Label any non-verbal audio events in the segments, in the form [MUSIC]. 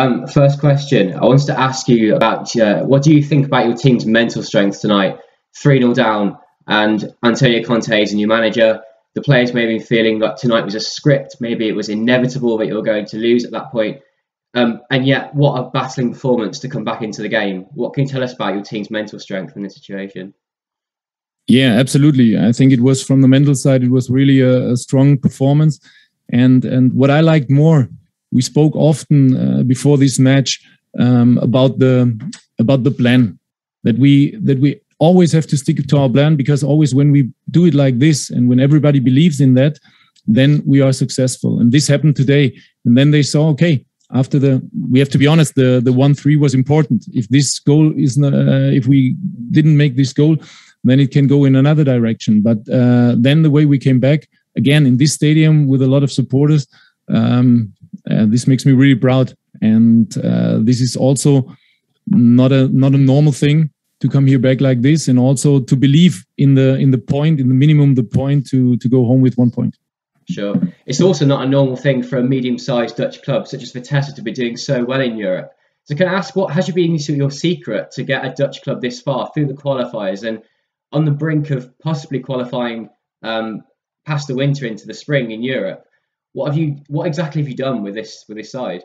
Um, first question. I wanted to ask you about uh, what do you think about your team's mental strength tonight? 3 0 down, and Antonio Conte is a new manager. The players may have been feeling that tonight was a script. Maybe it was inevitable that you were going to lose at that point. Um, and yet, what a battling performance to come back into the game. What can you tell us about your team's mental strength in this situation? Yeah, absolutely. I think it was from the mental side, it was really a, a strong performance. And and what I liked more, we spoke often uh, before this match um, about the about the plan that we that we always have to stick to our plan because always when we do it like this and when everybody believes in that, then we are successful. And this happened today. And then they saw, okay, after the we have to be honest the the one three was important if this goal is not, uh, if we didn't make this goal then it can go in another direction but uh, then the way we came back again in this stadium with a lot of supporters um, this makes me really proud and uh, this is also not a not a normal thing to come here back like this and also to believe in the in the point in the minimum the point to to go home with one point Sure. It's also not a normal thing for a medium-sized Dutch club such as Vitesse to be doing so well in Europe. So can I ask what has been your secret to get a Dutch club this far through the qualifiers and on the brink of possibly qualifying um, past the winter into the spring in Europe? What have you? What exactly have you done with this with this side?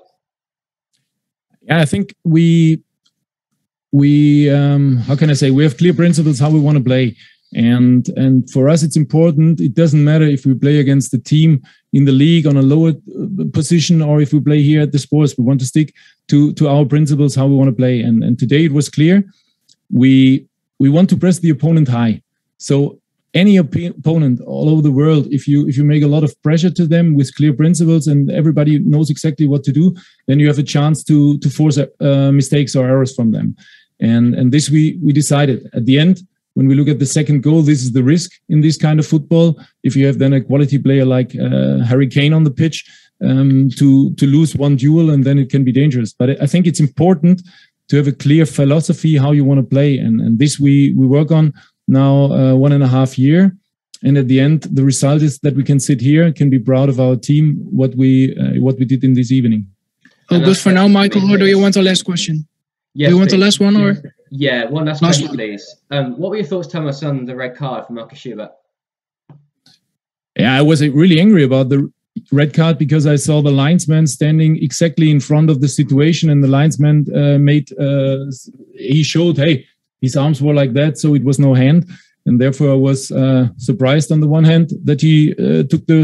Yeah, I think we we um, how can I say we have clear principles how we want to play and and for us it's important it doesn't matter if we play against the team in the league on a lower uh, position or if we play here at the Spurs we want to stick to to our principles how we want to play and and today it was clear we we want to press the opponent high so any op- opponent all over the world if you if you make a lot of pressure to them with clear principles and everybody knows exactly what to do then you have a chance to to force uh, mistakes or errors from them and and this we we decided at the end when we look at the second goal, this is the risk in this kind of football. If you have then a quality player like uh, Harry Kane on the pitch, um, to to lose one duel and then it can be dangerous. But I think it's important to have a clear philosophy how you want to play, and and this we we work on now uh, one and a half year. And at the end, the result is that we can sit here, can be proud of our team, what we uh, what we did in this evening. Oh, good for now, Michael. Or do you want a last question? Yes, do you want the last one or? Yeah, one last, last question, one. please. Um, what were your thoughts, Thomas, on the red card for Markus Schubert? Yeah, I was really angry about the red card because I saw the linesman standing exactly in front of the situation, and the linesman uh, made uh, he showed, hey, his arms were like that, so it was no hand, and therefore I was uh, surprised on the one hand that he uh, took the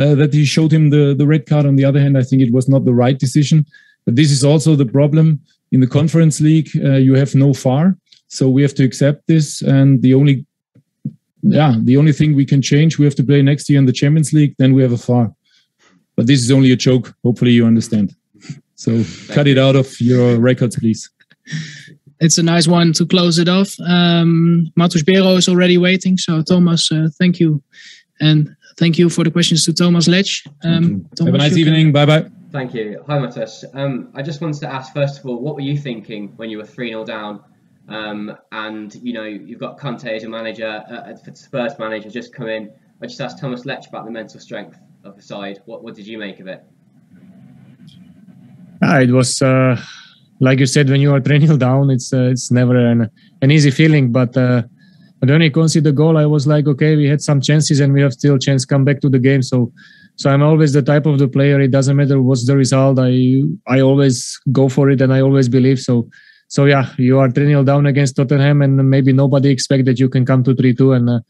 uh, that he showed him the the red card. On the other hand, I think it was not the right decision. But this is also the problem in the conference league uh, you have no VAR, so we have to accept this and the only yeah the only thing we can change we have to play next year in the champions league then we have a VAR. but this is only a joke hopefully you understand so Thank cut you. it out of your records please [LAUGHS] it's a nice one to close it off um Matus Bero is already waiting so Thomas uh, thank you and thank you for the questions to Thomas Letsch um, Thomas, have a nice evening bye bye Thank you. Hi, Matas. Um, I just wanted to ask first of all, what were you thinking when you were 3 0 down? Um, and you know, you've got Conte as a manager, uh, uh Spurs manager, just come in. I just asked Thomas Letsch about the mental strength of the side. What, what did you make of it? Ah, it was, uh, like you said, when you are 3 [LAUGHS] 0 down, it's uh, it's never an, an easy feeling. But uh, but when I conceded the goal, I was like, okay, we had some chances and we have still chance come back to the game. So so I'm always the type of the player. It doesn't matter what's the result. I I always go for it, and I always believe. So so yeah, you are 3 0 down against Tottenham, and maybe nobody expect that you can come to 3 2. And uh,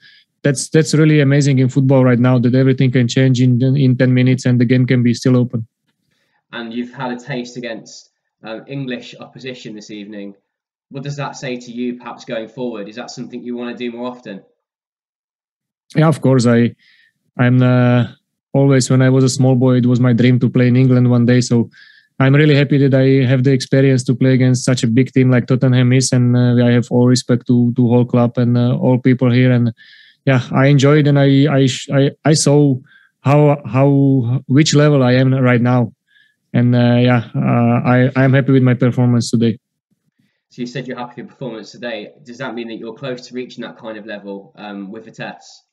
that's that's really amazing in football right now that everything can change in in 10 minutes and the game can be still open. And you've had a taste against um, English opposition this evening. What does that say to you, perhaps going forward? Is that something you want to do more often? Yeah, of course. I I'm. Uh, always when I was a small boy, it was my dream to play in England one day. So I'm really happy that I have the experience to play against such a big team like Tottenham is, and uh, I have all respect to to whole club and uh, all people here. And yeah, I enjoyed and I I I, I saw how how which level I am right now, and uh, yeah, uh, I I am happy with my performance today. So you said you're happy with your performance today. Does that mean that you're close to reaching that kind of level um, with Vitesse?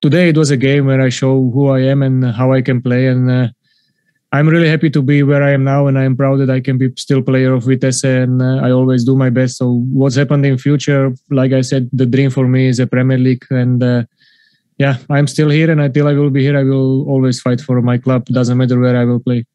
today it was a game where I show who I am and how I can play, and uh, I'm really happy to be where I am now, and I'm proud that I can be still player of Vitesse, and uh, I always do my best. So what's happened in future, like I said, the dream for me is a Premier League, and uh, yeah, I'm still here, and until I will be here, I will always fight for my club. Doesn't matter where I will play.